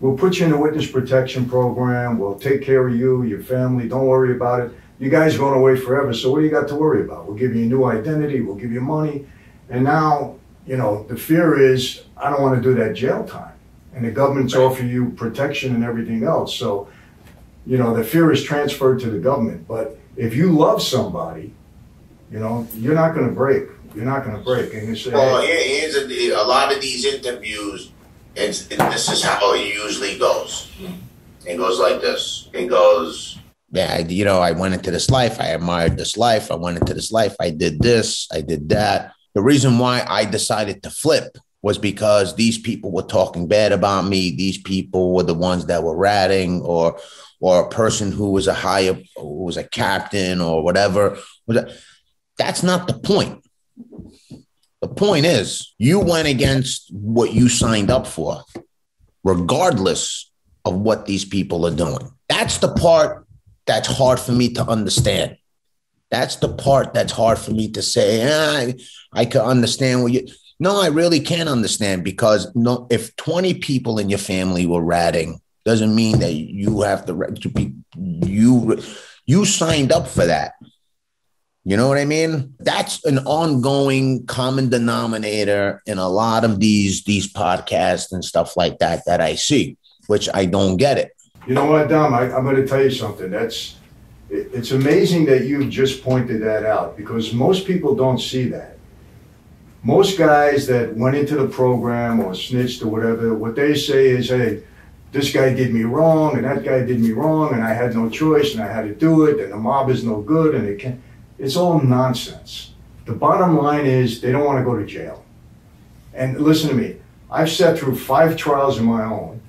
We'll put you in a witness protection program. We'll take care of you, your family. Don't worry about it. You guys are going away forever. So what do you got to worry about? We'll give you a new identity. We'll give you money. And now, you know, the fear is I don't want to do that jail time. And the government's offering you protection and everything else. So, you know, the fear is transferred to the government. But if you love somebody, you know, you're not going to break. You're not going to break. And you say, Well, here, here's a, a lot of these interviews, it, this is how it usually goes. It goes like this. It goes, Yeah, you know, I went into this life. I admired this life. I went into this life. I did this. I did that. The reason why I decided to flip was because these people were talking bad about me. These people were the ones that were ratting, or or a person who was a higher, who was a captain or whatever. That's not the point. The point is, you went against what you signed up for, regardless of what these people are doing. That's the part that's hard for me to understand. That's the part that's hard for me to say. "Ah, I, I can understand what you. No, I really can't understand because no, if 20 people in your family were ratting, doesn't mean that you have to, ra- to be you you signed up for that. You know what I mean? That's an ongoing common denominator in a lot of these these podcasts and stuff like that that I see, which I don't get it. You know what, Dom? I, I'm going to tell you something. That's it, it's amazing that you've just pointed that out because most people don't see that. Most guys that went into the program or snitched or whatever, what they say is, "Hey, this guy did me wrong and that guy did me wrong, and I had no choice and I had to do it, and the mob is no good, and it can." It's all nonsense. The bottom line is they don't want to go to jail. And listen to me. I've sat through five trials of my own.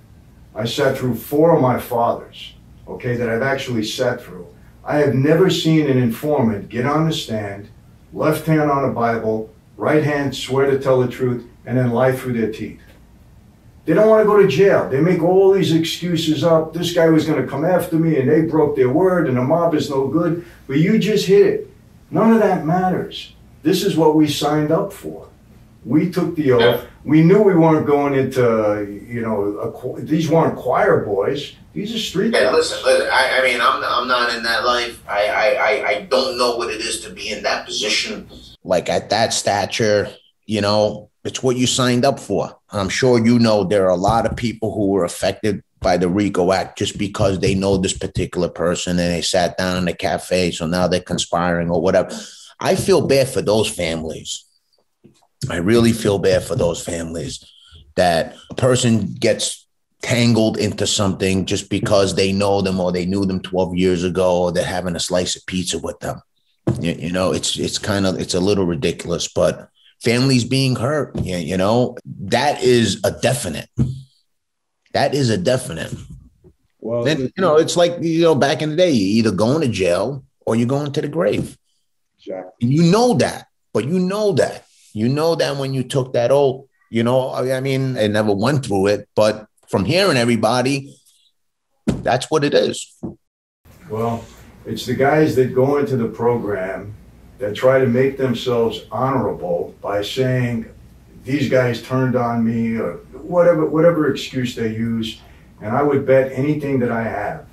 I sat through four of my fathers, okay, that I've actually sat through. I have never seen an informant get on the stand, left hand on a Bible, right hand swear to tell the truth, and then lie through their teeth. They don't want to go to jail. They make all these excuses up. This guy was going to come after me, and they broke their word, and the mob is no good. But you just hit it. None of that matters. This is what we signed up for. We took the oath. We knew we weren't going into, you know, a, these weren't choir boys. These are street hey, guys. listen, listen. I, I mean, I'm, I'm not in that life. I, I, I, I don't know what it is to be in that position. like at that stature, you know, it's what you signed up for. I'm sure you know there are a lot of people who were affected by the RICO Act just because they know this particular person and they sat down in a cafe. So now they're conspiring or whatever. I feel bad for those families. I really feel bad for those families that a person gets tangled into something just because they know them or they knew them 12 years ago or they're having a slice of pizza with them. You, you know, it's it's kind of it's a little ridiculous, but families being hurt, you, you know, that is a definite. That is a definite. Well, Then you know, it's like you know, back in the day, you either going to jail or you're going to the grave. And you know that, but you know that. You know that when you took that oath, you know, I I mean, I never went through it, but from hearing everybody, That's what it is. Well, it's the guys that go into the program that try to make themselves honorable by saying these guys turned on me or whatever whatever excuse they use. And I would bet anything that I have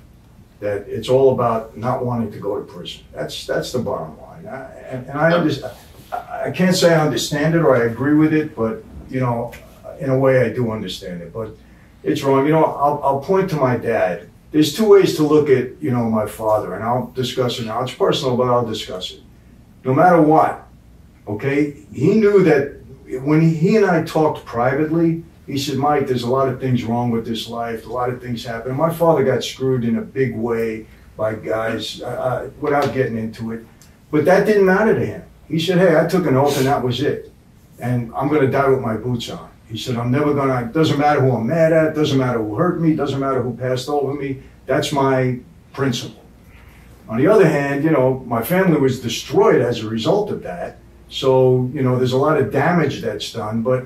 that it's all about not wanting to go to prison. That's that's the bottom line. I, and, and I understand. I can't say I understand it or I agree with it, but you know, in a way, I do understand it. But it's wrong. You know, I'll, I'll point to my dad. There's two ways to look at you know my father, and I'll discuss it now. It's personal, but I'll discuss it. No matter what, okay, he knew that when he and I talked privately, he said, Mike, there's a lot of things wrong with this life. A lot of things happen. My father got screwed in a big way by guys uh, uh, without getting into it. But that didn't matter to him. He said, hey, I took an oath and that was it. And I'm going to die with my boots on. He said, I'm never going to, it doesn't matter who I'm mad at, doesn't matter who hurt me, doesn't matter who passed over me. That's my principle. On the other hand, you know, my family was destroyed as a result of that. So, you know, there's a lot of damage that's done, but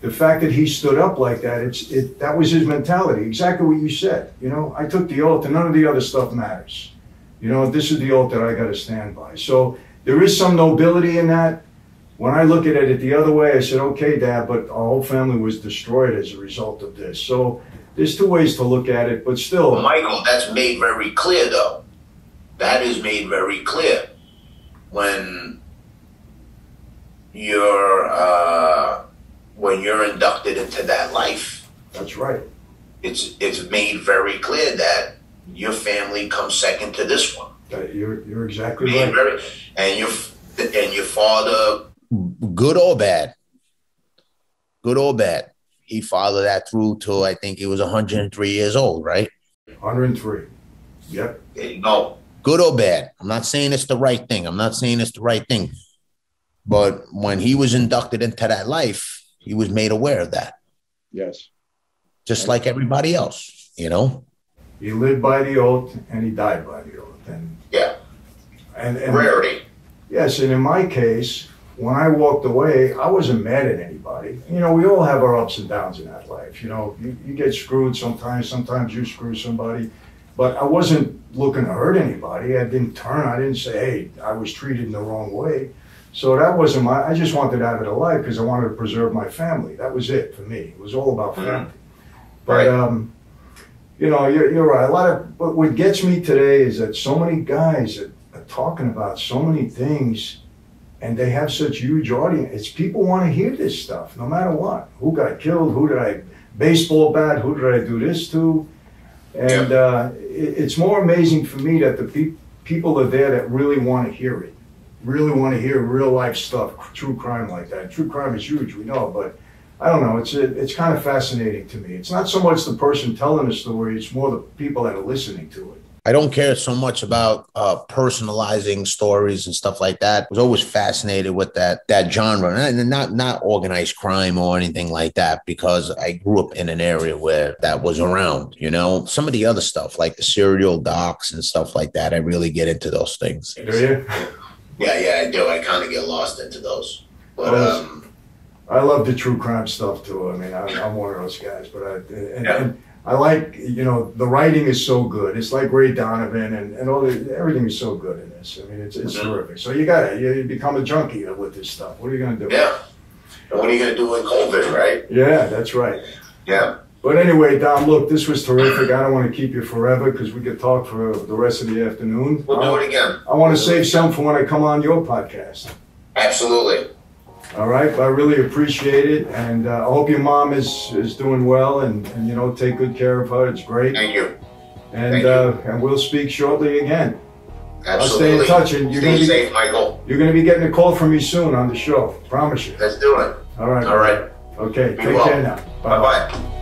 the fact that he stood up like that, it's it that was his mentality. Exactly what you said. You know, I took the oath and none of the other stuff matters. You know, this is the oath that I gotta stand by. So there is some nobility in that. When I look at it the other way, I said, okay, Dad, but our whole family was destroyed as a result of this. So there's two ways to look at it, but still. Michael, that's made very clear, though. That is made very clear when you're uh, when you're inducted into that life. That's right. It's it's made very clear that your family comes second to this one. That you're you're exactly Made right. very, and your and your father. Good or bad. Good or bad. He followed that through till I think he was 103 years old, right? 103. Yep. You know, Good or bad. I'm not saying it's the right thing. I'm not saying it's the right thing. But when he was inducted into that life, he was made aware of that, Yes. just like everybody else, you know? He lived by the oath and he died by the oath. And yeah, and, and rarity. Yes, and in my case, when I walked away, I wasn't mad at anybody. You know, we all have our ups and downs in that life. You know, you, you get screwed sometimes, sometimes you screw somebody. But I wasn't looking to hurt anybody. I didn't turn, I didn't say, hey, I was treated in the wrong way. So that wasn't my, I just wanted out of the life because I wanted to preserve my family. That was it for me. It was all about family. But, Right. um, you know, you're, you're right. A lot of, but what gets me today is that so many guys are, are talking about so many things and they have such huge audience. It's people want to hear this stuff, no matter what. Who got killed? Who did I baseball bat? Who did I do this to? And uh, it, it's more amazing for me that the pe- people are there that really want to hear it, really want to hear real life stuff, true crime like that. True crime is huge, we know, but I don't know. It's it's kind of fascinating to me. It's not so much the person telling the story; it's more the people that are listening to it. I don't care so much about uh, personalizing stories and stuff like that. I was always fascinated with that that genre, and not not organized crime or anything like that, because I grew up in an area where that was around. You know, some of the other stuff like the serial docs and stuff like that. I really get into those things. Do you? Yeah, yeah, I do. I kind of get lost into those. But Those- um, I love the true crime stuff too. I mean, I'm, I'm one of those guys, but I and, Yeah. and I like you know the writing is so good. It's like Ray Donovan and, and all the, everything is so good in this. I mean, it's it's Mhm. terrific. So you got to you become a junkie with this stuff. What are you gonna do? yeah. And what are you gonna do with COVID, right? Yeah, that's right. Yeah. But anyway, Dom, look, this was terrific. I don't want to keep you forever because we could talk for the rest of the afternoon. We'll do it again. I want to save some for when I come on your podcast. Absolutely. All right, I really appreciate it, and uh, I hope your mom is is doing well, and, and you know take good care of her. It's great, Thank you. and thank uh, and we'll speak shortly again. Absolutely. I'll stay in touch, and you're Stay gonna be safe, Michael. you're gonna be getting a call from me soon on the show. Promise you. Let's do it. All right. All right. Okay. Be Take well. care now. Bye bye.